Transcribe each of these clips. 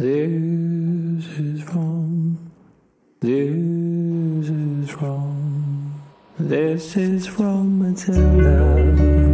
This is wrong. This is wrong. This is wrong, Matilda.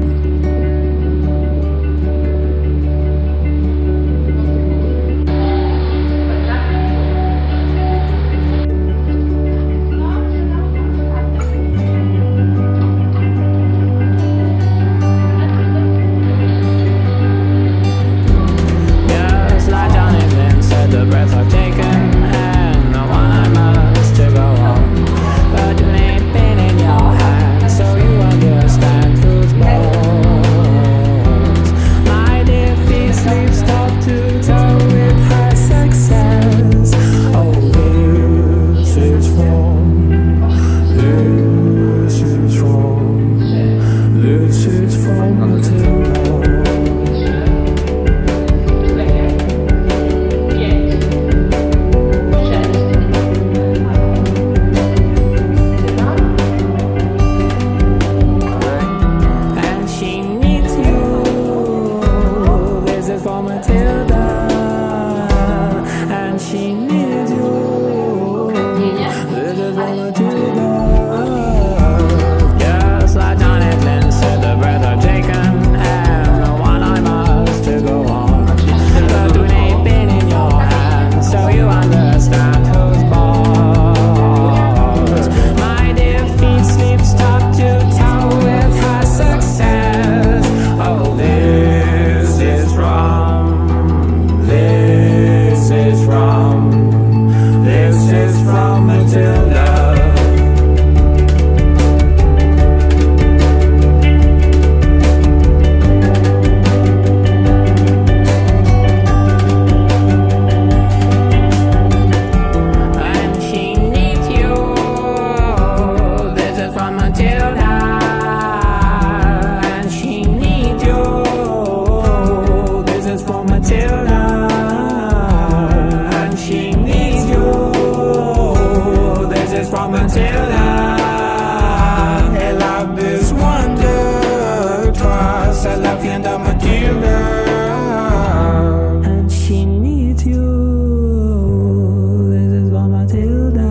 a la fienda Matilda And she needs you. This is for Matilda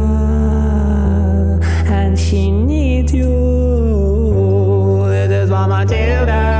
And she needs you. This is for Matilda